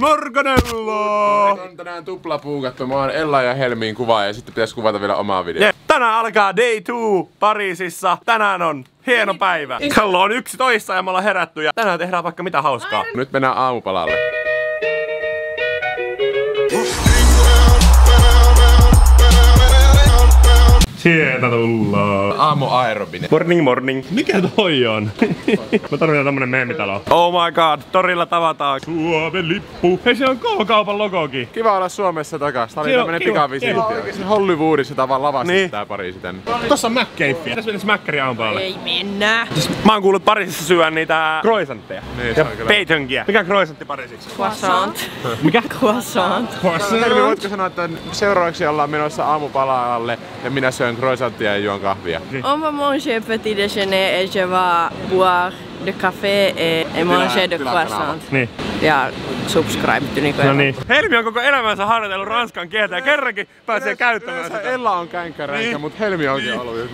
Morganello! On tänään tuplapuukattu. Mä oon Ella ja Helmiin kuvaa ja sitten pitäisi kuvata vielä omaa videoa. Yeah. Tänään alkaa day two Pariisissa. Tänään on hieno päivä. Kello on 11 ja me ollaan herätty ja tänään tehdään vaikka mitä hauskaa. Nyt mennään aamupalalle. Sieltä tullaan. Aamu aerobinen. Morning morning. Mikä toi on? Mä tarvitaan tämmönen meemitalo. Oh my god, torilla tavataan Suomen lippu. Hei se on K-kaupan logokin. Kiva olla Suomessa takas. Tää oli tämmönen pikavisiitti. Hollywoodissa tää vaan lavasti Niin. tää Pariisi tänne. Tossa on McCafe. Tässä mennessä Mäkkäri aamupäivällä. Ei mennä. Mä oon kuullut Pariisissa syön niitä croissantteja. Niin, ja peitonkia. Mikä croissantti Pariisiksi? Croissant. Mikä? Croissant. Helmi, voitko sanoa, että seuraavaksi ollaan menossa aamupalalle ja minä syön croissantia ja juon kahvia? On va manger petit déjeuner et je vais boire de café et, et manger de croissant. Niin. Ja subscribe to Niko. No niin. Helmi on koko elämänsä harjoitellut ranskan kieltä ja kerrankin pääsee käyttämään Yleensä sitä. Ella on känkkäränkkä, Niin. mut Helmi onkin ollut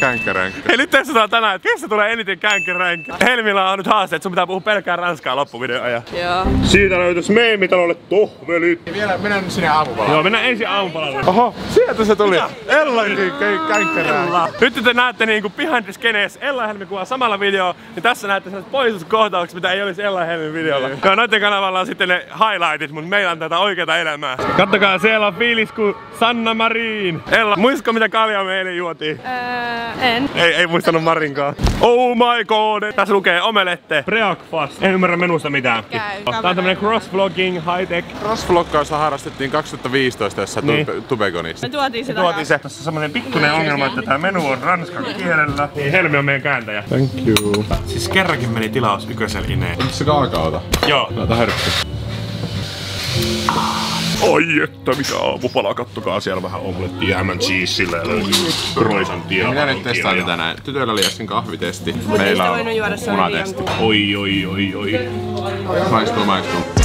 känkkäränkkä. Hei nyt testataan tänään, että kestä tulee eniten känkkäränkkä. Helmillä on nyt haaste, että sun pitää puhua pelkkää ranskaa loppuvideon ajan. Joo. Siitä löytyis meemitalolle tohvelit. Vielä mennään sinne aamupalalle. Joo, mennään ensin aamupalalle. Oho, sieltä se tuli. Ellankin känkkäränkkä. Nyt te näette niinku behind the scenes Ella Helmi kuvaa samalla video, niin tässä näette sellaiset poistuskohtaukset, mitä ei olisi Ella Helmin videolla. Ja noiden kanavalla on sitten ne highlightit, mutta meillä on tätä oikeaa elämää. Kattokaa, siellä on fiilis kuin Sanna Marin. Ella, muistatko mitä kaljaa me eilen juotiin? Öö, en. Ei, ei muistanut Marinkaan. Oh my god! Tässä lukee omelette. Breakfast. En ymmärrä menusta mitään. Käy. Tää on tämmönen cross-vlogging, high-tech. Crossvloggausta harrastettiin 2015 jossain Niin. niin. Tubegonissa. Me tuotiin se Tuotiin se. Tässä on semmonen pikkuinen ongelma, että tää menu on ranskan kielellä. Niin Helmi on meidän kääntäjä. Thank you. Siis kerrankin meni tilaus ykösel ineen. Onko se kaakaota? Joo. Laita hörppy. Ai että mikä aamupala, kattokaa siellä vähän omlettia ja cheesillä ja croissantia. Minä nyt testaan tänään. Tytöillä oli äsken kahvitesti. Meillä on munatesti. Oi oi oi oi. Maistuu, maistuu.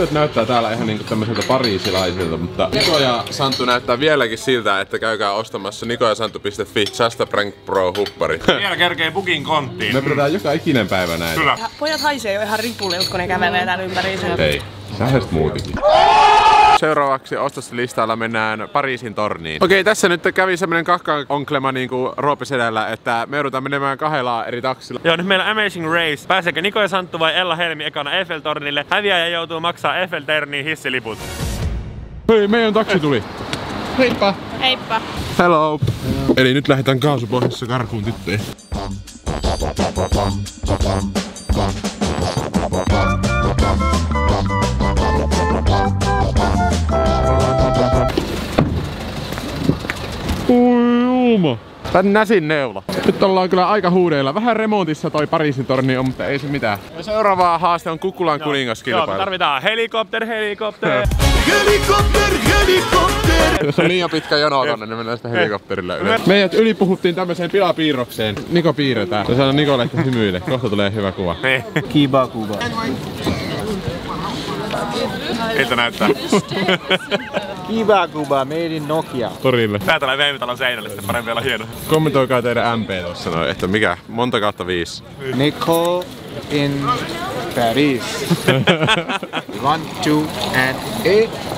Tytöt näyttää täällä ihan niinku tämmöiseltä pariisilaisilta, mutta Niko ja Santtu näyttää vieläkin siltä, että käykää ostamassa nikojasantu.fi Just a Prank Pro huppari. Vielä kerkee bukin konttiin. Me pidetään joka ikinen päivä näin. Kyllä. Pojat haisee jo ihan ripuliut, kun ne kävelee täällä ympäri. Ei, lähes muutikin. Seuraavaksi ostoslistalla mennään Pariisin torniin. Okei, tässä nyt kävi semmonen kakkaonklema niinku Roope Sedällä, että me joudutaan menemään kahdella eri taksilla. Joo, nyt meillä on Amazing Race. Pääseekö Niko ja Santtu vai Ella Helmi ekana Eiffel-tornille? Häviäjä joutuu maksaa Eiffel-torniin hissiliput. Hei, meidän taksi tuli. Heippa. Heippa. Hello. Eli nyt lähdetään kaasupohjassa karkuun tyttöihin. Oi juma. Tän näsin neula. Nyt ollaan kyllä aika huudeilla. Vähän remontissa toi Pariisin torni on, mutta ei se mitään. Seuraava haaste on Kukkulan Joo, me kuningaskilpailu. tarvitaan helikopter, helikopter. Jos on liian pitkä jono tonne, niin mennään sitten helikopterilla ylös. Meidät ylipuhuttiin tämmöiseen pilapiirrokseen. Niko piirretään. Se sanoo Nikolle, että hymyile. Kohta tulee hyvä kuva. Niin. Kiba Kuba. Miltä näyttää? Kiba Kuba, made in Nokia. Torille. Tää tulee veivitalon seinälle, sitten parempi olla hieno. Kommentoikaa teidän MP tuossa noin, että mikä, monta kautta viisi. Nicole in Paris. One, two, and eight.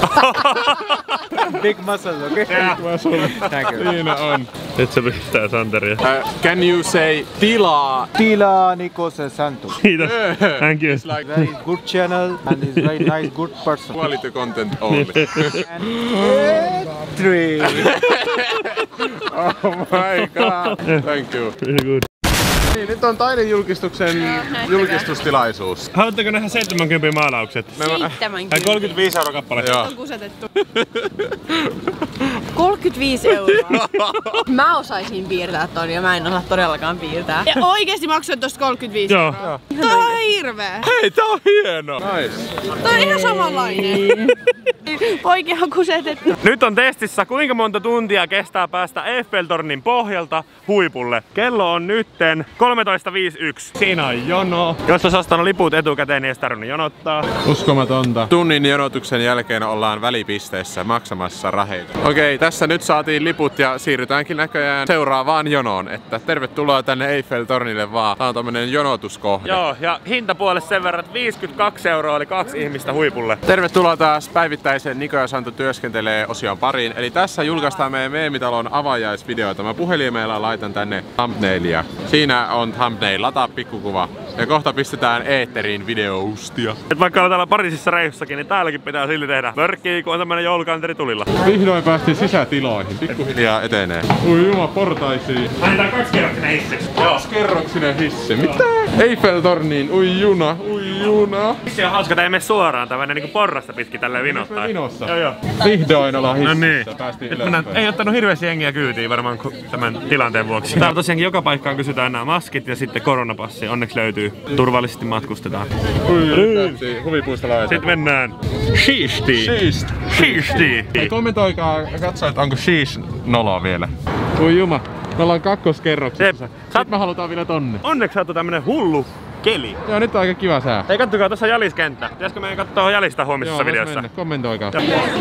Big muscle, okay? Big muscles. Thank you. Siinä on. Nyt se pistää Santeria. Uh, can you say tilaa? Tila Nikos Santos. Kiitos. Thank you. It's like Very good channel and he's very nice, good person. Quality content only. And eight, three. oh my god. Thank you. Really good. Niin, nyt on taidejulkistuksen julkistustilaisuus. Haluatteko nähdä 70 maalaukset? Tai 70 35 euroa kappale. Joo. on kusetettu. 35 euroa. Mä osaisin piirtää ton ja mä en osaa todellakaan piirtää. Ja oikeesti maksoit tosta 35 Joo. euroa. Tää on hirveä. Hei, tää on hieno. Nice. Tää on ihan samanlainen. Poikia on kusetettu. Nyt on testissä, kuinka monta tuntia kestää päästä Eiffeltornin pohjalta huipulle. Kello on nytten 13.51. Siinä on jono. Jos olisi ostanut liput etukäteen, niin ei tarvinnut jonottaa. Uskomatonta. Tunnin jonotuksen jälkeen ollaan välipisteessä maksamassa raheita. Okei, tässä nyt saatiin liput ja siirrytäänkin näköjään seuraavaan jonoon. Että tervetuloa tänne Eiffel-tornille vaan. Tää on tämmönen jonotuskohde. Joo, ja hintapuolessa sen verran, että 52 euroa oli kaksi ihmistä huipulle. Tervetuloa taas päivittäisen Niko ja Santo työskentelee osion pariin. Eli tässä julkaistaan meidän meemitalon avajaisvideoita. Mä puhelimella laitan tänne thumbnailia. Siinä on thumbnail, lataa pikkukuva. Ja kohta pistetään eetteriin videoustia. Et vaikka ollaan täällä Pariisissa reissussakin, niin täälläkin pitää silti tehdä mörkkiä, kun on tämmönen joulukanteri tulilla. Vihdoin päästiin sisätiloihin. Pikkuhiljaa etenee. Ui juma, portaisiin. Annetaan kaksi kerroksinen hissi. Joo. Kerroksinen hissi. Mitä? Eiffel-torniin. Ui juna, ui juna. Hissi on hauska, että ei mene suoraan, tämä menee niinku porrasta pitkin tälleen vinottaa. vinossa? Joo joo. Vihdoin ollaan No hississä. niin. Päästiin ylöspäin. ei ottanut hirveästi jengiä kyytiin varmaan tämän tilanteen vuoksi. Täällä tosiaankin joka paikkaan kysytään nämä maskit ja sitten koronapassi. Onneksi löytyy. Turvallisesti matkustetaan. Ui. Sitten mennään. Sheest. Shiishtiin. Hei, kommentoikaa, katso, että onko sheesh nolo vielä. Ui juma, me ollaan kakkoskerroksessa. Jep. Sitten me halutaan vielä tonne. Onneksi saatu tämmönen hullu keli. Joo, nyt on aika kiva sää. Hei kattokaa, tuossa on jäliskenttä. Pitäisikö meidän katsoa jälistä huomisessa vois videossa? mennä. Kommentoikaa.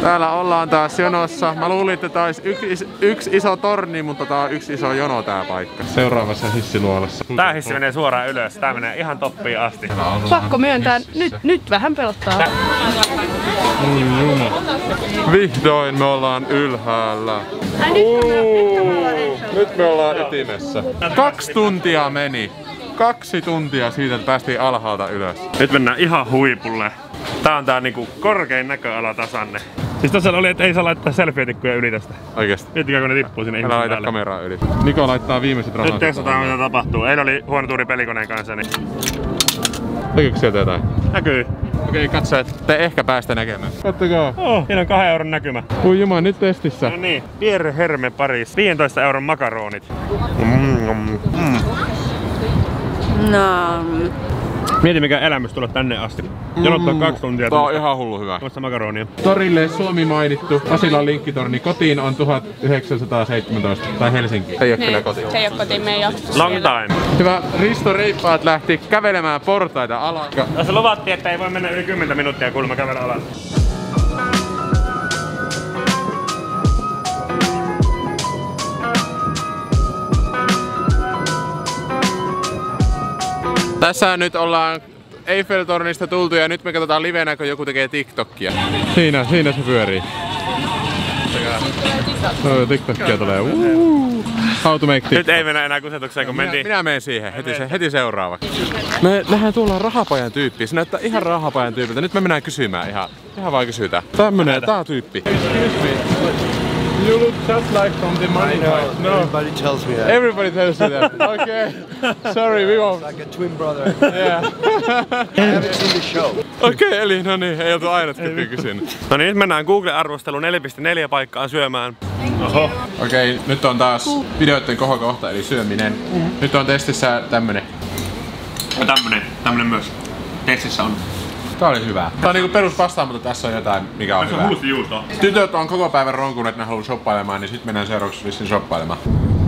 Täällä ollaan taas jonossa. Mä luulin, että tää olisi yksi, yksi iso torni, mutta tää on yksi iso jono tää paikka. Seuraavassa hissiluolassa. Tää hissi menee suoraan ylös. Tää menee ihan toppiin asti. Pakko myöntää, nyt, nyt vähän pelottaa. Juma. Vihdoin me ollaan ylhäällä. Ai, nyt, me. Nyt me ollaan ytimessä. Kaksi tuntia meni. Kaksi tuntia siitä, että päästiin alhaalta ylös. Nyt mennään ihan huipulle. Tää on tää niinku korkein näköala tasanne. Siis tossa oli, että ei saa laittaa selfie-tikkuja yli tästä. Oikeesti. Miettikää, kun ne tippuu sinne ihmisen laita kameraa yli. Niko laittaa viimeiset rahat. Nyt testataan mitä tapahtuu. Eilen oli huono tuuri pelikoneen kanssa, niin Näkyykö sieltä jotain? näkyy. Okei, katso, että te ehkä päästä näkemään. Kattokaa. Oh, siinä on kahden euron näkymä. Ui juma, nyt testissä. No niin, Pierre Herme Paris. 15 euron makaronit. Mm, mm, mm. No, Mieti mikä elämys tulla tänne asti. Jonottaa kaksi tuntia. Tää on ihan hullu hyvä. Tuosta makaronia. Torille Suomi mainittu. Pasilan linkkitorni kotiin on 1917. Tai Helsinki. Ei oo kyllä kotiin. Se ei oo kotiin meidän. Long time. Hyvä, Risto Reippaat lähti kävelemään portaita alas. Tässä luvattiin, että ei voi mennä yli 10 minuuttia kuulemma kävellä alas. Tässä nyt ollaan Eiffeltornista tultu ja nyt me katsotaan livenä, kun joku tekee TikTokia. Siinä, siinä se pyörii. No, TikTokia tulee. Uh. How to make TikTok. Nyt ei mennä enää kusetukseen, kun Minä, mentiin. minä menen siihen heti, se, heti seuraavaksi. Me nähdään tuolla rahapajan tyyppi. Se näyttää ihan rahapajan tyypiltä. Nyt me mennään kysymään ihan. Ihan vaan kysytään. Tämmönen, tää tyyppi. You look just like from the money heist. No. Everybody tells me that. Everybody tells you that. Okay. Sorry, we won't. Like a twin brother. Yeah. I haven't seen the show. Okei, okay, eli no niin, ei oltu aina tyyppiä kysynyt. No niin, nyt mennään Google-arvostelu 4.4 paikkaan syömään. Oho. Okei, okay, nyt on taas videoiden kohokohta, eli syöminen. Nyt on testissä tämmönen. Ja tämmönen, tämmönen myös. Testissä on. Tää oli hyvä. Tää on niinku perus vastaan, mutta tässä on jotain, mikä on Tässä on hyvä. hullusti juustoa. Tytöt on koko päivän ronkunut, että ne haluaa shoppailemaan, niin sit mennään seuraavaksi vissiin shoppailemaan.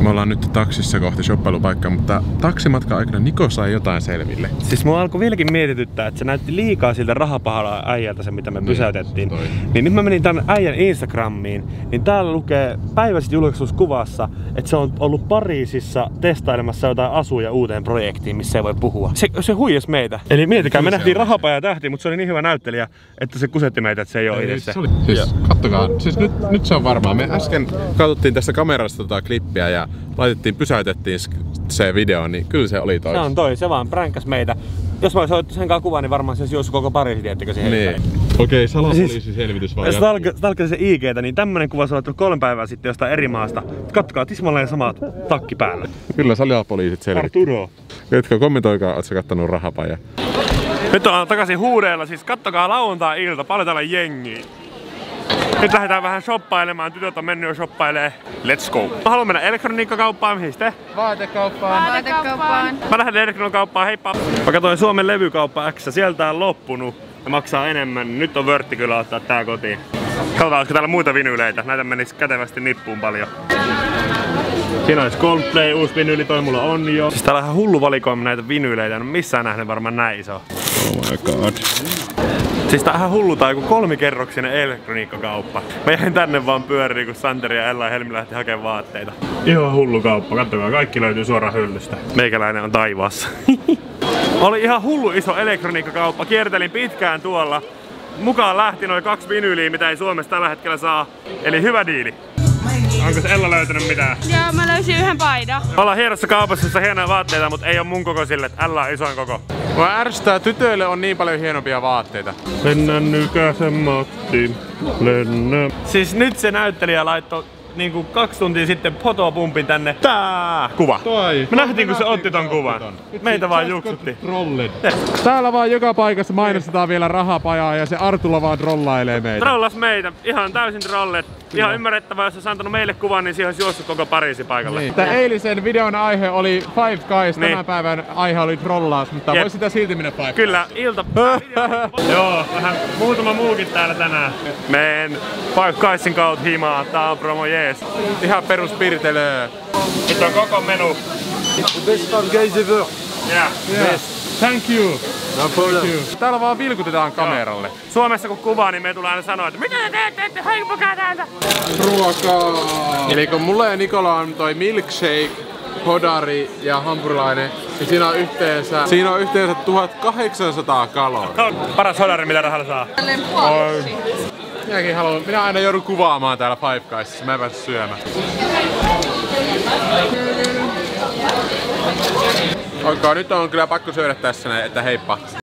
Me ollaan nyt taksissa kohti shoppailupaikkaa, mutta taksimatkan aikana Niko sai jotain selville. Siis mua alkoi vieläkin mietityttää, että se näytti liikaa siltä rahapahalla äijältä se, mitä me pysäytettiin. toi. Niin nyt mä menin tän äijän Instagramiin, niin täällä lukee päiväiset julkisuuskuvassa, että se on ollut Pariisissa testailemassa jotain asuja uuteen projektiin, missä ei voi puhua. Se, se huijas meitä. Eli miettikää, me nähtiin rahapaja tähti, mutta se oli niin hyvä näyttelijä, että se kusetti meitä, että se ei ole itse se. Se oli, siis kattokaa, siis nyt, nyt se on varmaa. Me äsken katsottiin tästä kamerasta tota klippiä ja laitettiin, pysäytettiin se video, niin kyllä se oli toi. Se on toi, se vaan pränkäs meitä. Jos mä olisin otettu sen kanssa kuvan, niin varmaan se olisi juossut koko Pariisi, tiettikö siihen. Niin. Okei, salapoliisiselvitys vaan Jos talkasi se IGtä, niin tämmönen kuva se on laittanut kolme päivää sitten jostain eri maasta. Kattokaa, tismalleen samat takki päällä. Kyllä salapoliisit selvit. Arturo. Jotka kommentoikaa, ootko kattonut rahapaja. Nyt ollaan takaisin huudeella, siis kattokaa lauantai-ilta, paljon täällä jengiä. Nyt lähdetään vähän shoppailemaan, tytöt on mennyt jo shoppailee. Let's go. Mä haluan mennä elektroniikkakauppaan, mihin te? Vaatekauppaan. Vaatekauppaan. Mä lähden elektronikauppaan, heippa! Mä katsoin Suomen levykauppa X, sieltä on loppunut ja maksaa enemmän. Nyt on vörtti kyllä ottaa tää kotiin. Katsotaan, olisiko täällä muita vinyyleitä. Näitä menisi kätevästi nippuun paljon. Siinä olisi Coldplay, uusi vinyyli, toi mulla on jo. Siis täällä on ihan hullu valikoima näitä vinyyleitä, en ole missään nähnyt varmaan näin iso. Oh my god. Siis tää on ihan hullu tää joku kolmikerroksinen elektroniikkakauppa. Mä jäin tänne vaan pyöriin, kun Santeri ja Ella ja Helmi lähti hakemaan vaatteita. Ihan hullu kauppa, kattokaa, kaikki löytyy suoraan hyllystä. Meikäläinen on taivaassa. Oli ihan hullu iso elektroniikkakauppa, kiertelin pitkään tuolla. Mukaan lähti noin kaksi vinyyliä, mitä ei Suomessa tällä hetkellä saa. Eli hyvä diili. Onko Ella löytänyt mitään? Joo, mä löysin yhden paidan. Ollaan hienossa kaupassa, jossa hienoja vaatteita, mutta ei ole mun kokoisille. Ella on isoin koko. Mua ärsyttää, tytöille on niin paljon hienompia vaatteita. Lennän nykäsen Matti, lennä. Siis nyt se näyttelijä laittoi niinku kaksi tuntia sitten fotopumpin tänne. Tää kuva. Toi. Me nähtiin kun se otti ton kuvan. Meitä vaan juksutti. Trollit. Täällä vaan joka paikassa mainostetaan vielä rahapajaa ja se Artula vaan trollailee meitä. Trollas meitä. Ihan täysin trollet. Ihan ymmärrettävää, jos olisi antanut meille kuvan, niin siihen olisi juossut koko Pariisi paikalle. Niin. Tää eilisen videon aihe oli Five Guys, Niin. tämän päivän aihe oli trollaus, mutta Jep. voi sitä silti mennä Five Kyllä, ilta. Joo, vähän muutama muukin täällä tänään. Meen Five Guysin kautta himaa. Tää on promo jees. Ihan perus pirtelöö. Nyt on koko menu. The best five guys ever. Yeah. Thank you. No problem. Täällä vaan vilkutetaan kameralle. Suomessa kun kuvaa, niin me tulee aina sanoa, että mitä te teette, että heipukaa täältä. Ruokaa! Eli kun mulla ja Nikola on toi milkshake, hodari ja hampurilainen, niin siinä on yhteensä, siinä on yhteensä 1800 kaloria. On paras hodari, mitä rahalla saa. Oi. Minäkin haluan, minä aina joudun kuvaamaan täällä Five Guysissa, mä en pääse syömään. Okei, nyt on kyllä pakko syödä tässä että heippa.